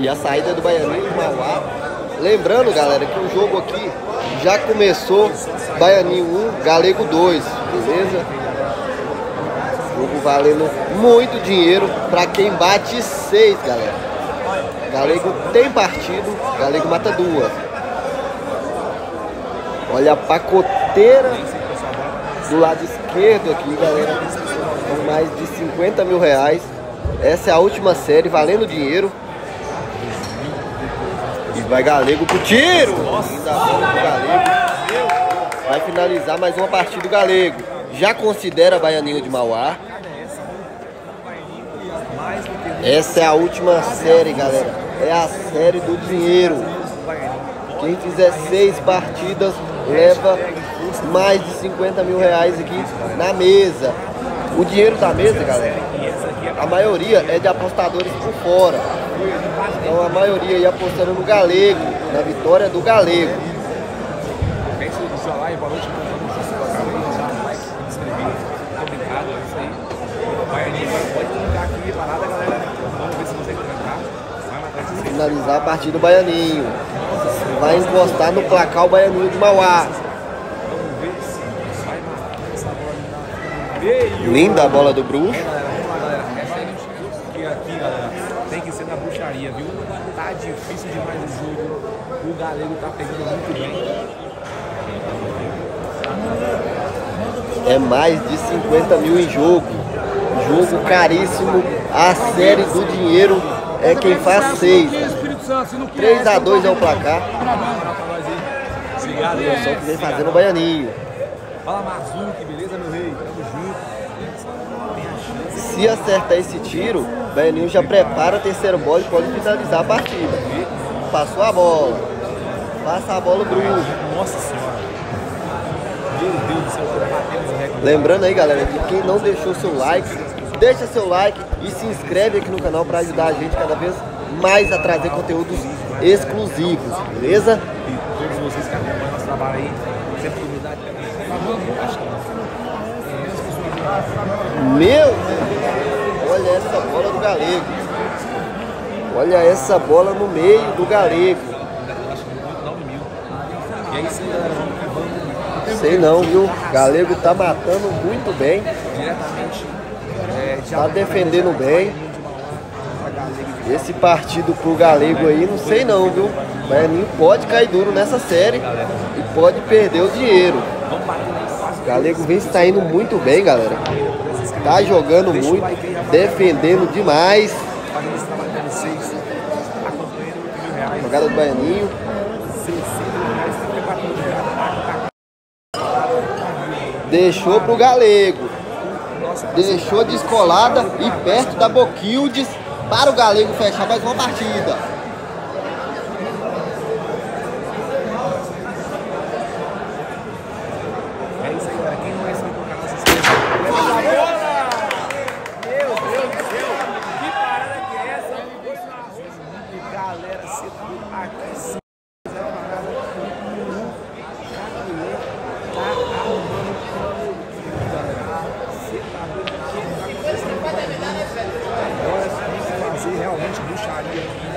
E a saída do Baianinho do Mauá. Lembrando, galera, que o jogo aqui já começou. Baianinho 1, Galego 2, beleza? Jogo valendo muito dinheiro para quem bate 6, galera. Galego tem partido, Galego mata duas. Olha a pacoteira do lado esquerdo aqui, galera. Com mais de 50 mil reais. Essa é a última série, valendo dinheiro. E vai Galego pro tiro! Galego. Vai finalizar mais uma partida do Galego. Já considera Baianinho de Mauá. Essa é a última série, galera. É a série do dinheiro. Quem fizer seis partidas leva mais de 50 mil reais aqui na mesa. O dinheiro da mesa, galera, a maioria é de apostadores por fora. Então a maioria aí apostando no galego, na vitória do galego. Finalizar a partida do Baianinho. Vai encostar no placar o Baianinho de Mauá. Linda a bola do bruxo. Que aqui, galera, tem que ser na bruxaria, viu? Tá difícil demais o jogo. O galego tá pegando muito bem. É mais de 50 mil em jogo. Jogo caríssimo. A série do dinheiro é quem faz 6. 3 a 2 é o placar. Obrigado, O pessoal que vem fazendo o baianinho. Fala Mazuki, beleza, meu rei? Tamo junto. Se acertar esse tiro, o Baianinho já prepara a terceira bola e pode finalizar a partida. Passou a bola. Passa a bola, Bruno. Nossa senhora. Meu Deus do céu, batemos o recorde. Lembrando aí, galera, que quem não deixou seu like, deixa seu like e se inscreve aqui no canal para ajudar a gente cada vez mais a trazer conteúdos exclusivos, beleza? E todos vocês que acompanham nosso trabalho aí, sempre humildade. Meu Deus! Olha essa bola do galego. Olha essa bola no meio do galego. Acho que 9 mil. E é isso aí, galera. Vamos que vamos. Sei não, viu? Galego tá matando muito bem. Diretamente. É, Tá defendendo bem. Esse partido pro Galego aí, não sei não, viu? O Baianinho pode cair duro nessa série e pode perder o dinheiro. O Galego vem está indo muito bem, galera. Tá jogando muito, defendendo demais. fazendo esse trabalho de vocês. Acompanhando 8 mil reais. Jogada do Baianinho. Deixou pro Galego. Deixou descolada e perto da Boquildes para o Galego fechar mais uma partida. É isso aí, galera. Quem não é inscrito no canal, se inscreva. Leva a bola! Meu Deus do céu! Que parada que é essa? Galera, você tá aqui sim. Zero parada. Tá arrumando galera. Você tá vendo o que tá acontecendo? Agora tem que fazer realmente bruxaria aqui.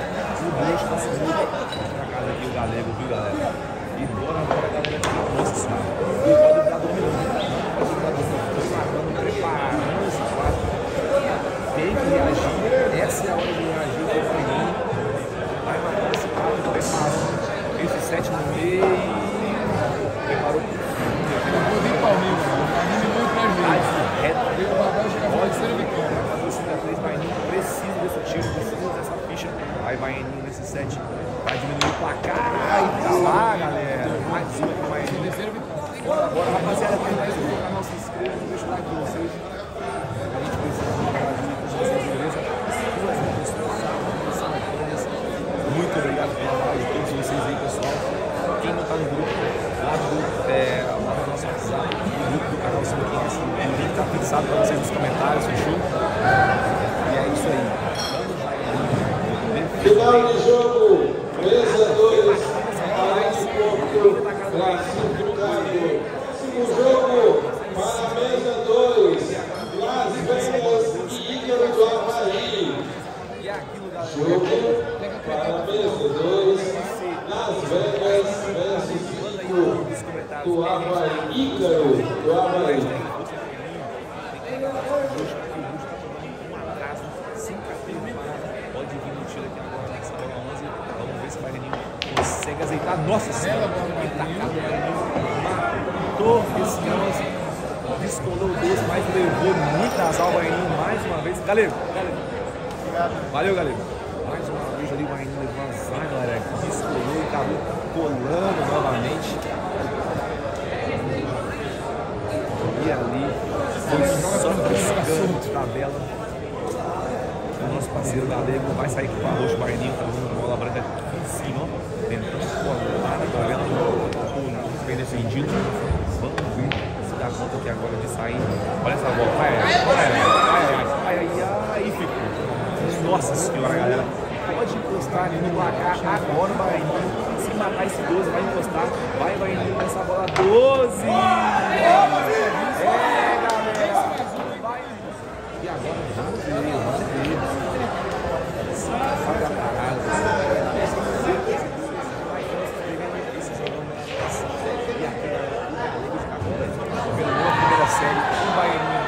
O bruxo tá sendo na casa aqui, o galego, viu, galera? E bora agora, galera. Nossa senhora. E pode dar dominando. Pode dar dominando. Preparando, preparando esse quadro. Tem que reagir. Essa é a hora de reagir. O Palmeirinho vai matar esse quadro. Preparando esse set no meio. Preparou pro fundo. Eu vi Palmeiras, o Palmeiras muito pra Tá gente. de reta. O Babel chega a Pode ser ser o vitória. Vai fazer o 5 a 3 Baianinho precisa desse tiro, precisa dessa ficha. Baianinho nesse set vai diminuir o placar. Aí tá lá, galera. Mais uma pro. Bora, bora, rapaziada. Quem mais no canal se inscreva, deixa o like de vocês. A gente precisa de vocês, beleza? Muito obrigado pela live de todos vocês aí, pessoal. Quem não tá no grupo, lá no grupo, é, lá no nosso WhatsApp, no grupo do canal Sinuquinhas, o link tá fixado pra vocês nos comentários, fechou? E é isso aí. Vamos lá, Final de jogo, mesa 2, classificado. O jogo para a mesa 2, Las Vegas e Ícaro do Havaí. E é aquilo, galera. Jogo para consegue azeitar. Esse 11. Descolou o 12, mas levou muitas almas aí mais uma vez. Galego. Valeu, galego. Mais uma vez ali o Baianinho levou galera. Descolou e acabou colando novamente. E ali foi só piscando de tabela. O nosso parceiro Galego vai sair com o arroz Baianinho, tá dando bola branca aqui em cima. Tentando colar na tabela. O bem defendido. Vamos ver se dá conta aqui agora de sair. Olha essa bola. Vai, vai, vai, vai, vai, vai, ai, ai, ficou. Nossa senhora, galera. Pode encostar ali no placar agora o Baianinho. Se matar esse 12, vai encostar. Vai, Baianinho, nessa bola 12. É, galera. Vai. E agora vamos ver, vamos ver. Olha a parada. Esse jogão e até o Ganhou a primeira série, o Baianinho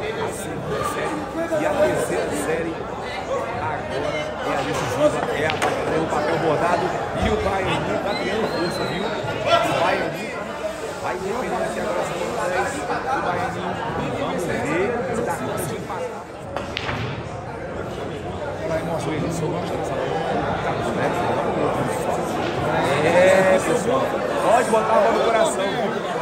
ganhou a segunda série e a terceira série agora é a decisiva, é, a, é o papel bordado e o Baianinho tá criando força, viu? O Baianinho vai defendendo aqui agora essa bola 10, o Baianinho, vamos ver se dá conta de empatar. Foi ele solto nessa bola. Carlos Neves, agora o outro só. É, pessoal, pode botar a bola no coração, viu?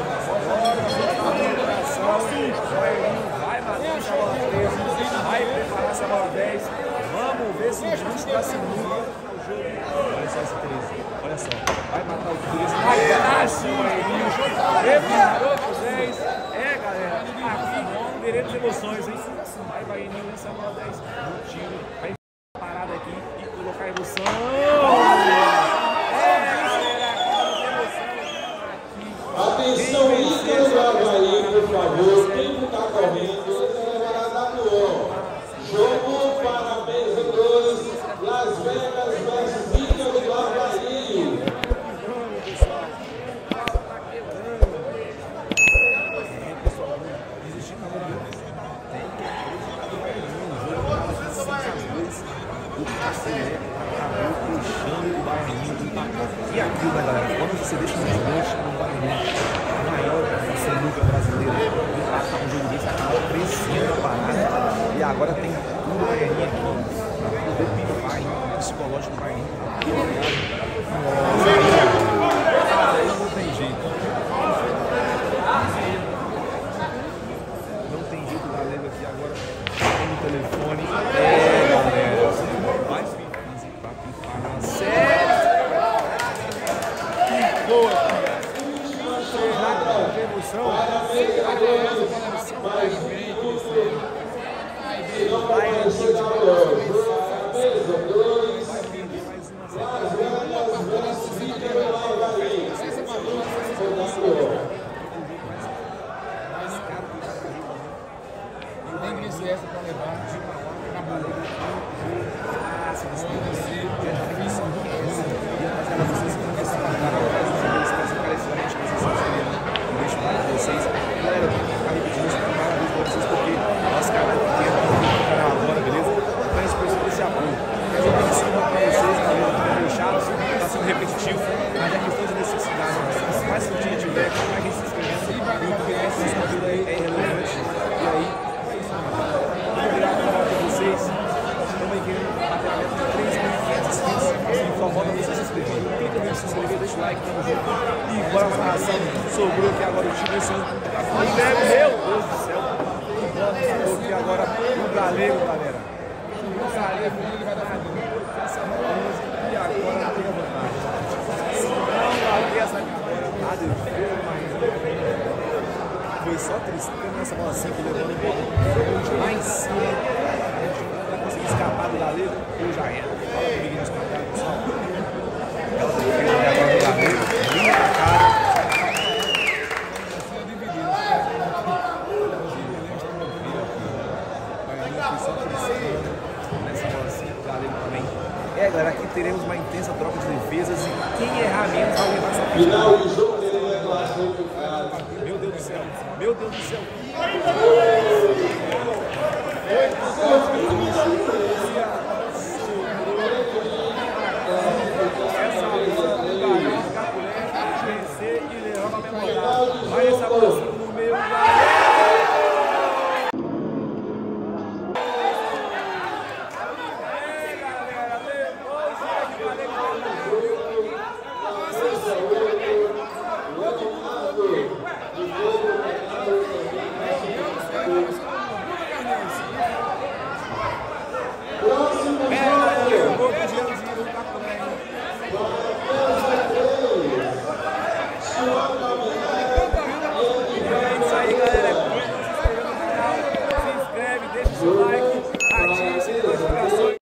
Vai bater essa bola 13, vai preparar essa bola 10. Vamos ver se o justo dá segunda o jogo. Olha só esse 13, olha só. Vai matar o 13, vai o Baianinho. Preparou pro 10. É, galera, aqui veremos emoções, hein? Vai Baianinho nessa bola 10. No tiro, vai parada aqui e colocar a emoção. É, galera, aqui Atenção, Ícaro do Havaí, por favor. O tempo está correndo. Ele levará WO. Jogo para a mesa 2, Las Vegas versus Ícaro do Havaí. E aquilo, né, galera? Quando você deixa um desmanche no Bahia, a maior sinuca brasileira, empatar um jogo desse, acaba crescendo a parada. E agora tem tudo Bahia aqui pra poder o psicológico do Bahia. Cara, aí não tem jeito. Não tem jeito, galera, aqui agora tem o telefone. É, galera, mais difícil pra pifar na série. Boa, Será que vai ter emoção? Será que vai ter emoção? Vai, Começou vai, na hora. Mesa 2, Las Vegas versus Ícaro do Havaí. Foi WO. Nem Grécia essa pra levar. Acabou. repetitivo, mas é questão de necessidade. Quanto mais curtinha tiver, quanto mais gente se inscrevendo, e o que é esse conteúdo aí é relevante. E aí, é isso mesmo. Muito obrigado por volta de vocês. Estamos aí querendo bater a meta de 3.500 inscritos. Assim, só falta você se inscrever. Clica no se inscrever, deixa o like, tamo junto. E bora pra narração. Sobrou aqui agora o time ano. Meu Deus do céu. Sobrou aqui agora o galego, galera. O galego, ele vai dar essa bola. E agora tem a vantagem. Se não bater essa agora, tá defesa, mas foi só tristeza nessa bola 5 levando bola de lá em cima. A gente não vai conseguir escapar do galego, ou já era. Fala comigo nos comentários, pessoal. Ela defesa né, agora do galego, linda pra cara. Nessa bola 5, galego também. É, galera, aqui teremos uma intensa troca de defesas e quem errar menos vai levar essa classificado. Meu Deus do céu, meu Deus do céu. ますか？